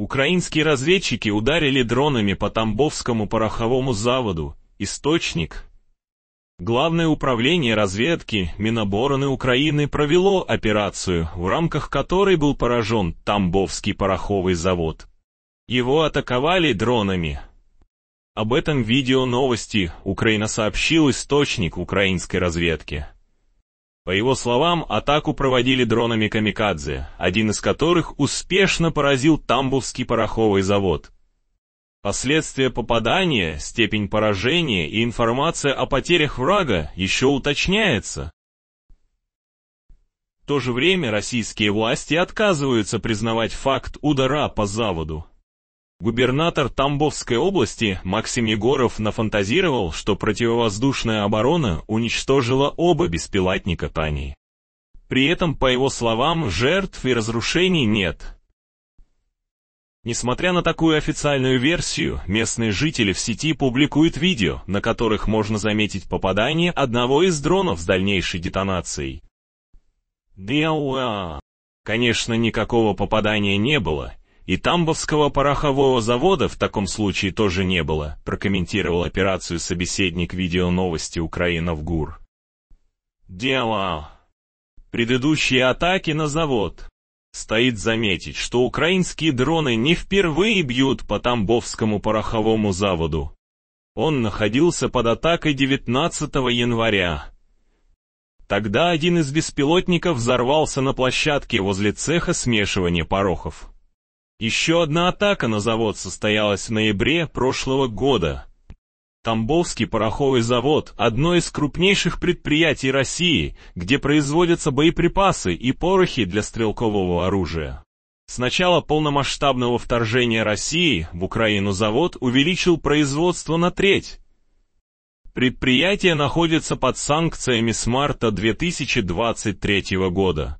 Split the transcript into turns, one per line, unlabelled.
Украинские разведчики ударили дронами по Тамбовскому пороховому заводу. Источник. Главное управление разведки Минобороны Украины провело операцию, в рамках которой был поражен Тамбовский пороховый завод. Его атаковали дронами. Об этом видео новости Украина сообщил источник украинской разведки. По его словам, атаку проводили дронами «Камикадзе», один из которых успешно поразил Тамбовский пороховый завод. Последствия попадания, степень поражения и информация о потерях врага еще уточняется. В то же время российские власти отказываются признавать факт удара по заводу. Губернатор Тамбовской области Максим Егоров нафантазировал, что противовоздушная оборона уничтожила оба беспилотника Тани. При этом, по его словам, жертв и разрушений нет. Несмотря на такую официальную версию, местные жители в сети публикуют видео, на которых можно заметить попадание одного из дронов с дальнейшей детонацией. Конечно, никакого попадания не было, и Тамбовского порохового завода в таком случае тоже не было, прокомментировал операцию собеседник видео новости Украина в ГУР. Дело. Предыдущие атаки на завод. Стоит заметить, что украинские дроны не впервые бьют по Тамбовскому пороховому заводу. Он находился под атакой 19 января. Тогда один из беспилотников взорвался на площадке возле цеха смешивания порохов. Еще одна атака на завод состоялась в ноябре прошлого года. Тамбовский пороховый завод – одно из крупнейших предприятий России, где производятся боеприпасы и порохи для стрелкового оружия. С начала полномасштабного вторжения России в Украину завод увеличил производство на треть. Предприятие находится под санкциями с марта 2023 года.